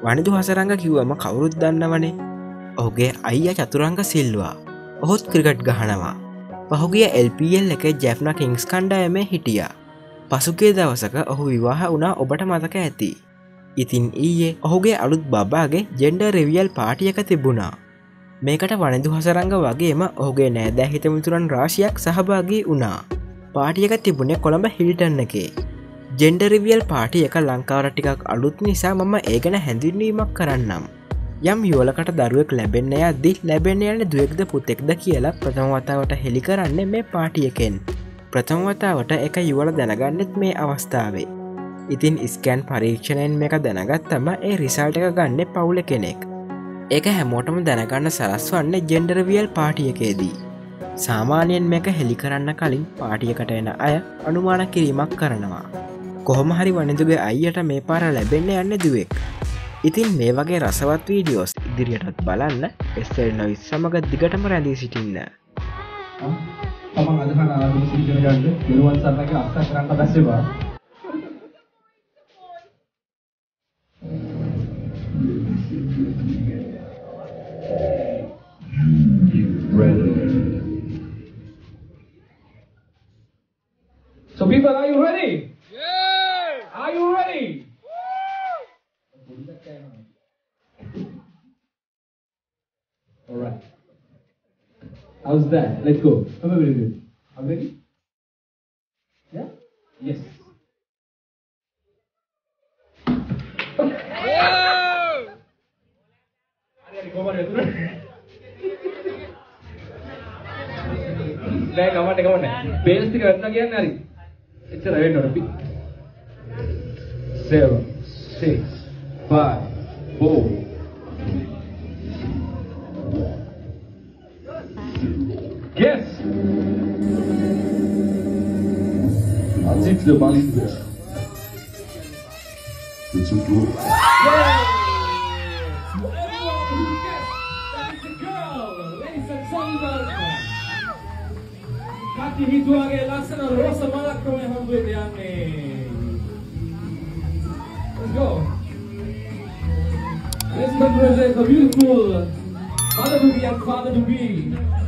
වනිදු හසරංග කිව්වම කවුරුත් දන්නවනේ. ඔහුගේ අයිය චතුරංග සිල්වා. ඔහොත් ක්‍රිකට් ගහනවා. පහුගිය එල්පල් එක ජැෆ්න කිංස් කණ්ඩායම හිටිය. පසුගේ දවසක ඔහු විවාහ වුණා ඔබට මතක ඇති. ඉතින් ඊයේ ඔහුගේ අලුත් බබාගේ ජෙන්ඩ රෙවියල් පාටියක තිබුණා. මේකට වනදු හසරංග වගේම ඔහුගේ නෑදෑ හිතමිතුරන් රාශියක් සහභාගී වුණා. පාටියක තිබුණේ කොළඹ හිල්ටන්න එකේ. ජෙන්ඩරිවියල් පාටි එක ලංකාවට ටිකක් අලුත් නිසා මම ඒගැන හැඳින්වීමක් කරන්නම්. යම් යෝලකට දරුවෙක් ලැබෙන්න අදදි ලැබෙන යන දුවෙක්ද පුතෙක්ද කියලා ප්‍රථමවතාවට හෙළි කරන්නේ මේ පාටියකෙන් ප්‍රථමවතාවට එක යුවල දැනගන්නෙත් මේ අවස්ථාවේ. ඉතින් ස්කෑන් පරීක්ෂණයෙන් මේක දැනගත්තම ඒ රිසල්ට එක ගන්න පවුල කෙනෙක්. ඒක හැමෝටම දැනගන්න සලස්වන්න ජෙන්ඩරවියල් පාටියකේදී සාමානයෙන් මේක හෙළි කරන්න කලින් පාටියකට එන අය අනුමාන කිරීමක් කරනවා. කොහොම හරි වනිදුගේ අයියට මේ පාර ලැබෙන්න යන්න දුවෙක්. ඉතින් මේ වගේ රසවත් වීඩියෝස් ඉදිරියටත් බලන්න එස්සල් නොයිස් සමඟ දිගටම රැඳී සිටින්න. තමන් අදහන ආරම්භ සිද්ධ ගන්න නිර්වන් සර්ණගේ අස්ස කරන්න බැස්සෙවා. So people, are you ready? How's that? Let's go. Come over here. How many? Yeah? Yes. Seven, six, five, four. Article Vancouver. It's a girl. Kati hituage lasana rosa malakome hambe diane. Let's go. Let's come present the beautiful mother to be and father to be.